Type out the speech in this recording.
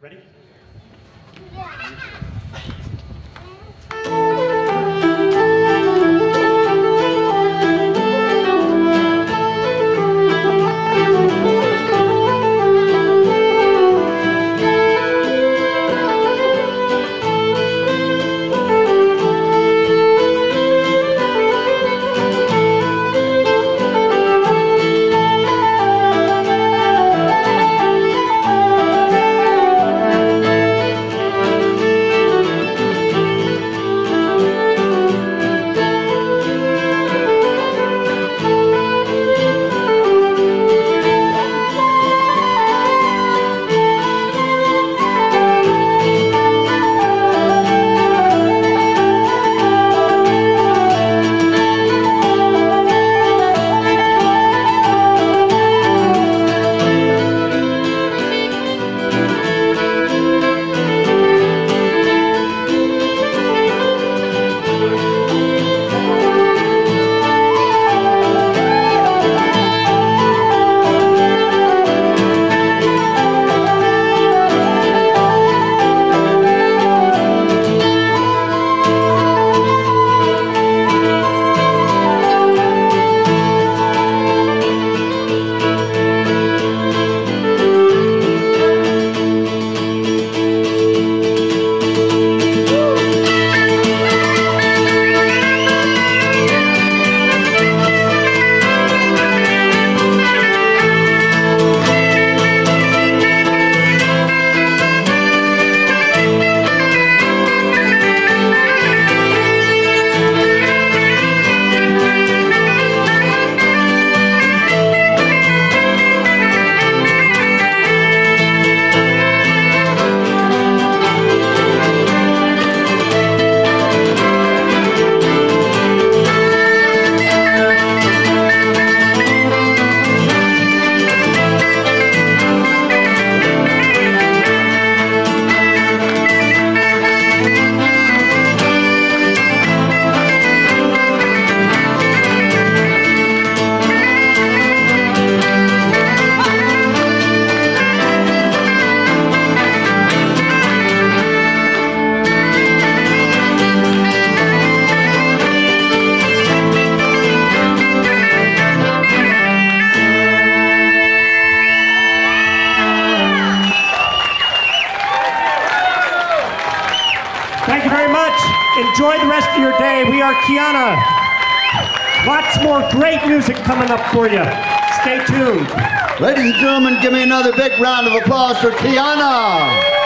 Ready? Thank you very much. Enjoy the rest of your day. We are Cíana. Lots more great music coming up for you. Stay tuned. Ladies and gentlemen, give me another big round of applause for Cíana.